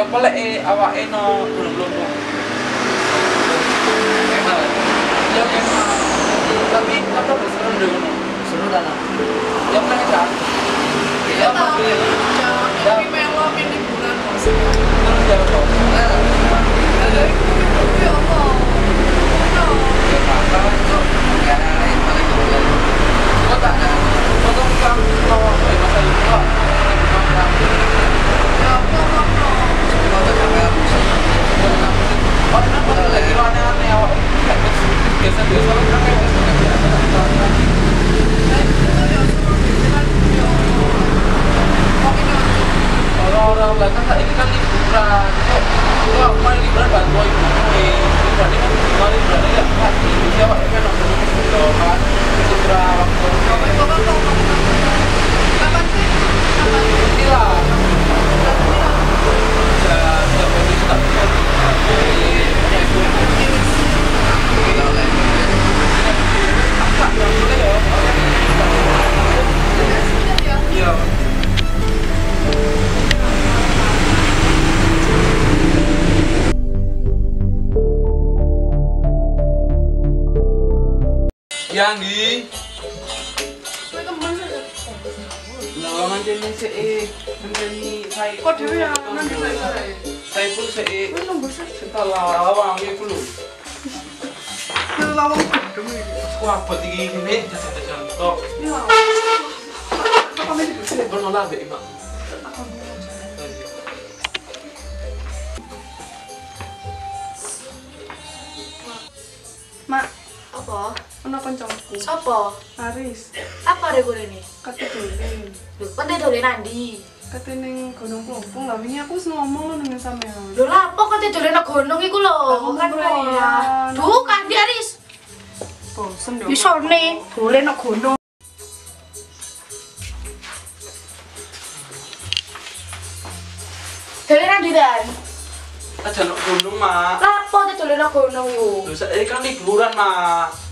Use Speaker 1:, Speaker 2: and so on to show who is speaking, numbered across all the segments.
Speaker 1: Ya apa lek eh, awake no belum belum. Di se eh manjani saya.
Speaker 2: Kok dhewe ya nanti saya.
Speaker 1: Saya pun se eh
Speaker 2: Wis nomor sih.
Speaker 1: setelah lawang ya.
Speaker 2: Lawang iki.
Speaker 1: Jajan-jajan tok.
Speaker 2: Ya.
Speaker 1: Mak.
Speaker 2: Mak,
Speaker 3: Apa?
Speaker 2: Ana kancaku.
Speaker 3: Sopo?
Speaker 2: Aris,
Speaker 3: Apa ada gue ini?
Speaker 2: kate dolen.
Speaker 3: Lho, kan dia dolen nandi.
Speaker 2: Kate ning Gunung Plumpung lah wingi aku ngomong lho ning sampean.
Speaker 3: Lho lah, apa kate dolen nang gunung iku lho?
Speaker 2: Aku
Speaker 3: Kan
Speaker 2: dolen.
Speaker 3: ya. Duh, kan dia Aris.
Speaker 2: Bosen yo.
Speaker 3: Iso nih, dolen nang gunung. Dolen nandi dan.
Speaker 1: Aja nok gunung mak.
Speaker 3: Lah, apa kate dolen nang gunung yo?
Speaker 1: Lho saya kan liburan mak.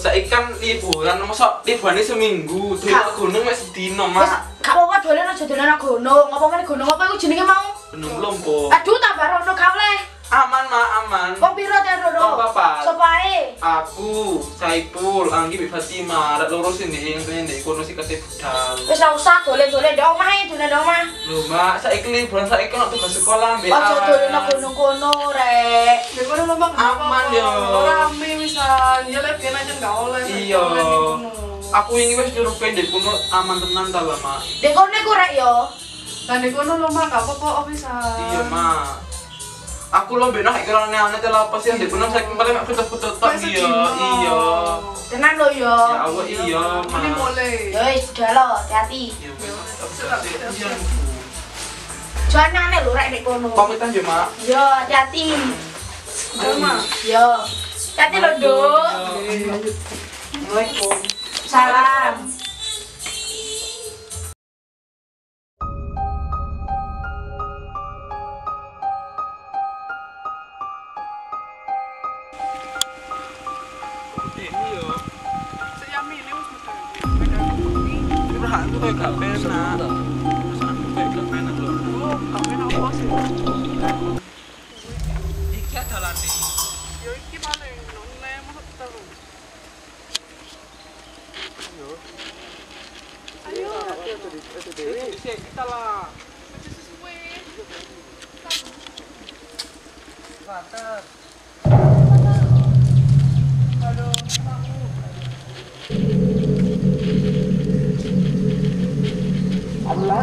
Speaker 1: Kan liburan, masa liburan ini seminggu, tuh
Speaker 3: Kak.
Speaker 1: gunung wes sedino mak.
Speaker 3: gak apa-apa dolen aja dolen nang gunung. Apa meneh gunung apa iku jenenge mau?
Speaker 1: Gunung Lompo.
Speaker 3: Aduh, tak barono gak oleh.
Speaker 1: Aman mak, aman.
Speaker 3: Wong piro
Speaker 1: Wong
Speaker 3: Roro?
Speaker 1: papat.
Speaker 3: Sopae.
Speaker 1: Aku, Saipul, Anggi, Bi Fatima, ada lurus ini yang ini kono si kate budal.
Speaker 3: Wis ora usah dolen-dolen di omah e, dolen di omah.
Speaker 1: Lho mak, saya liburan saya kan tugas sekolah mbak.
Speaker 3: Ojo dolen nang gunung kono, Rek.
Speaker 2: Nek kono lho.
Speaker 1: Aman, yo.
Speaker 2: Rame wisan. Ya lek biyen aja enggak oleh.
Speaker 1: Iya. Aku ini wes nyuruh pendek kuno aman tenan ta lah mak.
Speaker 3: Dek kono iku rek yo.
Speaker 2: Lah nek kono lho Mak, gak apa-apa wisan.
Speaker 1: Iya mak. Aku lo benar kira aneh-aneh telah apa sih yang di kuno saya kemarin aku tok
Speaker 2: Wes
Speaker 1: iya iya.
Speaker 3: Tenan lo yo.
Speaker 1: Ya Allah iya
Speaker 2: Ini
Speaker 1: mak.
Speaker 2: boleh.
Speaker 3: Yo wis udah lo, hati-hati.
Speaker 1: Iya. Iya.
Speaker 3: Jangan aneh lo rek nek kono.
Speaker 1: Pamitan ya mak.
Speaker 3: Yo, hati-hati.
Speaker 2: Udah Mak.
Speaker 3: Yo. Hati lo.
Speaker 1: Assalamualaikum.
Speaker 3: Salam.
Speaker 1: Aku kayak gak penak. Perasaan aku kayak gak penak loh.
Speaker 2: Oh, gak enak apa sih?
Speaker 1: Iki adalah nih.
Speaker 2: Yo iki paling none menurut terus. Ayo.
Speaker 1: Kita lah.
Speaker 3: Wis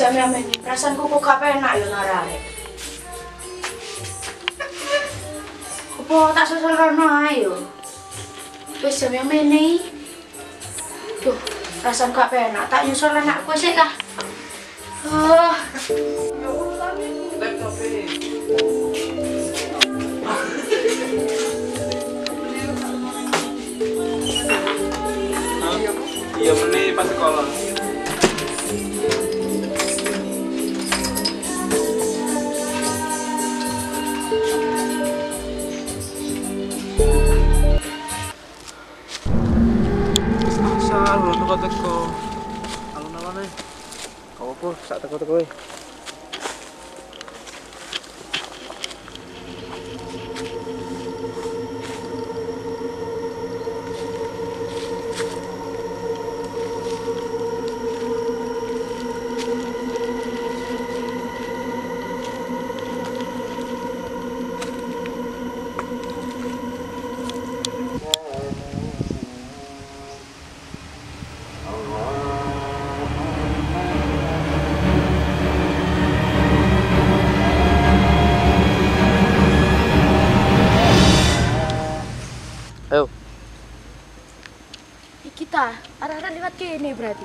Speaker 3: amen. Perasaanku kok gak penak yo nara rek. Apa tak susul rono ae yo. Wis jam amen nih. Duh, perasaan gak penak. Tak nyusul anakku sih lah. Oh,
Speaker 2: Ya.
Speaker 1: Alun teko-teko. Alun-alun. Kau apa sak teko-teko ae.
Speaker 3: Iki ta, arah-arah lewat kene berarti.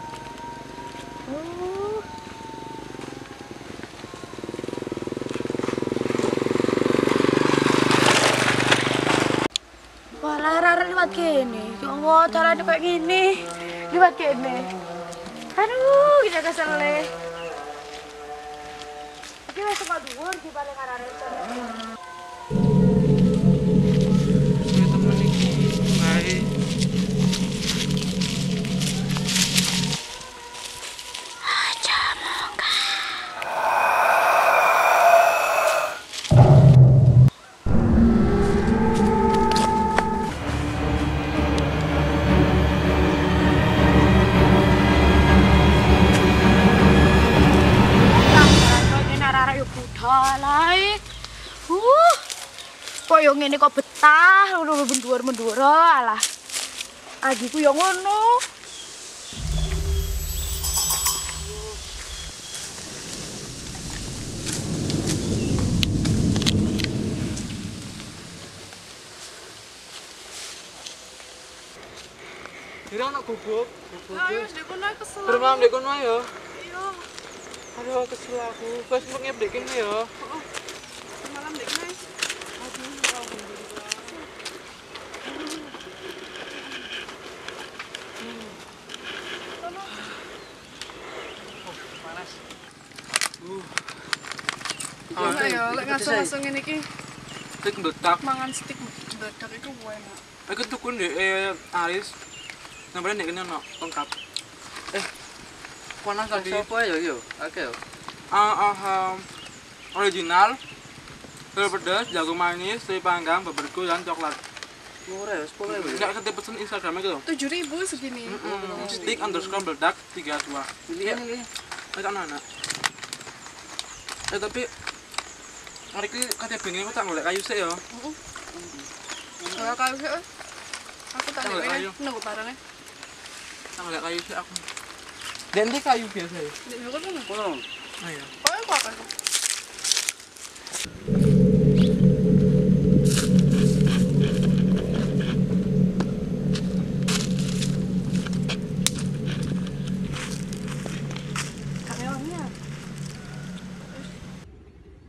Speaker 3: Oh. Wah, arah-arah lewat kene. Ya Allah, caranya kayak gini. Lewat kene. Aduh, kita kesel deh. Iki wis sempat dhuwur di balik arah-arah ini kok betah, udah mendur mendur alah. Agiku yang ngono.
Speaker 1: Kira anak gubuk.
Speaker 2: Ayo, dek kono kesel.
Speaker 1: Bermalam dek kono ya.
Speaker 2: Iya,
Speaker 1: Aduh, kesel aku. Wes kene ya.
Speaker 2: Ya, lek ngaso-ngaso ngene iki
Speaker 1: Tik betak.
Speaker 2: mangan stik itu enak.
Speaker 1: Aku tukun deh eh Aris. Namanya nek kene ono lengkap. Eh. Panas tadi.
Speaker 4: Sopo ya yo? Oke yo.
Speaker 1: Ah, ah, ah, original. Telur pedas, jagung manis, teri panggang, beberku dan coklat.
Speaker 4: Murah ya, sepuluh ribu.
Speaker 1: Enggak kita pesen Instagramnya gitu.
Speaker 2: Tujuh ribu segini.
Speaker 1: Mm-mm. Stick underscore meledak tiga dua.
Speaker 4: Pilihan ini.
Speaker 1: Mereka anak. Eh tapi Mari ke kate bengi aku tak golek kayu sik ya.
Speaker 2: Heeh. Golek kayu sik. Aku tak
Speaker 1: golek kayu.
Speaker 2: Nunggu barane.
Speaker 1: Tak golek kayu sik aku. Dan dia kayu biasa ya?
Speaker 2: Nek juga kan?
Speaker 4: Kono.
Speaker 1: Oh iya.
Speaker 2: Oh apa?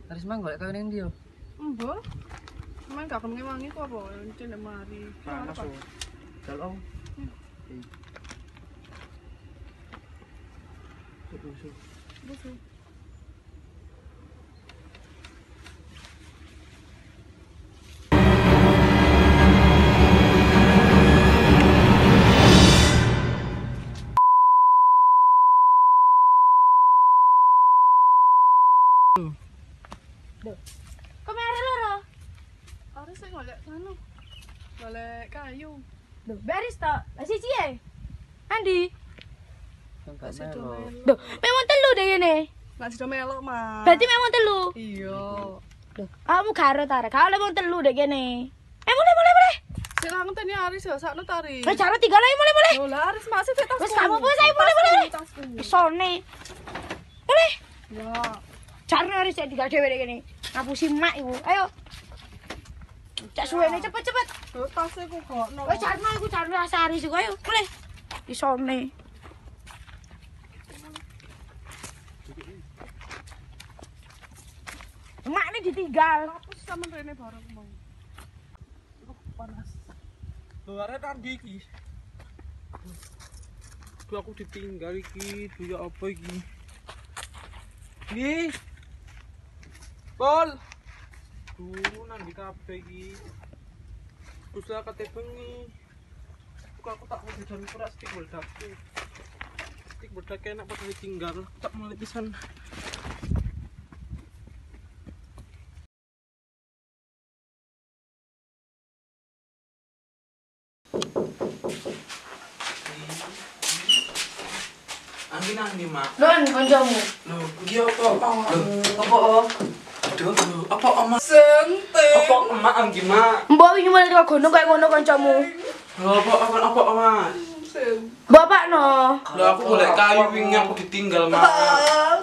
Speaker 4: Terus mang golek kau nendio?
Speaker 2: Embo. Cuman gak kemungkinan wangi kok apa? Ini mari.
Speaker 1: Panas
Speaker 2: tuh. Jalau. Hmm. Hey. balik kayu.
Speaker 3: Loh, beris tak? Masih
Speaker 2: sih
Speaker 4: ya?
Speaker 2: Andi.
Speaker 3: Loh, memang telu deh ini.
Speaker 2: Nggak sudah melok, Mas.
Speaker 3: Berarti memang telu.
Speaker 2: Iya.
Speaker 3: Loh, kamu karo tarik. Kalau memang telu deh kene. Eh, boleh, boleh, boleh.
Speaker 2: Sik langsung tanya Aris ya, saat nutari.
Speaker 3: Nah, cara tiga lagi, boleh, boleh.
Speaker 2: Yolah, Aris masih di
Speaker 3: tas kamu. Kamu saya boleh, boleh. Sone. Boleh.
Speaker 2: Ya.
Speaker 3: Cara Aris saya tiga cewek deh ini. Mak, iku. Ayo. Cak suwene
Speaker 2: cepet-cepet. Tasku ku
Speaker 3: kono. Wis jarno iku jarno asari sik ayo. Boleh. Isone. Mak ini ditinggal.
Speaker 2: Aku sama Rene bareng mau. Iku panas.
Speaker 1: Luare tadi iki. Duh aku ditinggal iki, duh ya apa iki? Nih. Bol. Duh nang di kafe iki. Terus lah kate bengi. Kok aku tak mau jalan pura stick meledak. Stick meledak enak pas ditinggal. Tak mau pisan. Angin angin mak.
Speaker 3: Lon kancamu.
Speaker 1: Loh, dia apa? Loh,
Speaker 4: Apa
Speaker 1: apa oma?
Speaker 2: Senting.
Speaker 1: Apa emak angin mak?
Speaker 3: Mbok wingi mulai teko gunung kayak ngono kancamu.
Speaker 1: Loh, apa apa apa oma?
Speaker 3: Bapak no.
Speaker 1: Loh, aku boleh kayu wingi aku ditinggal mak.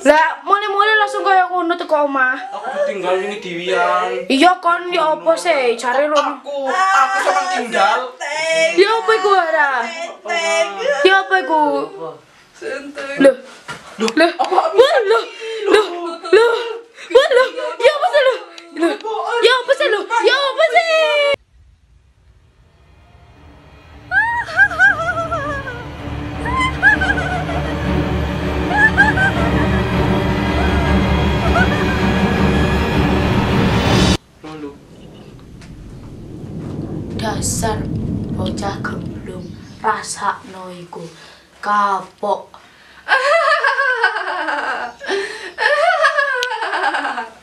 Speaker 3: Lah mulai-mulai langsung kayak ngono teko omah.
Speaker 1: Aku ditinggal wingi diwian.
Speaker 3: Iya kon ya apa sih cari rom.
Speaker 1: Aku, aku sama tinggal.
Speaker 3: Ya apa iku ora? Ya apa iku?
Speaker 2: Senting.
Speaker 3: Loh. Loh. Wah, Loh. Loh. Loh. Loh. Apa loh? Yo, ya apa sih lho? Ya apa sih? dasar bocah gemblung rasa noiku kapok.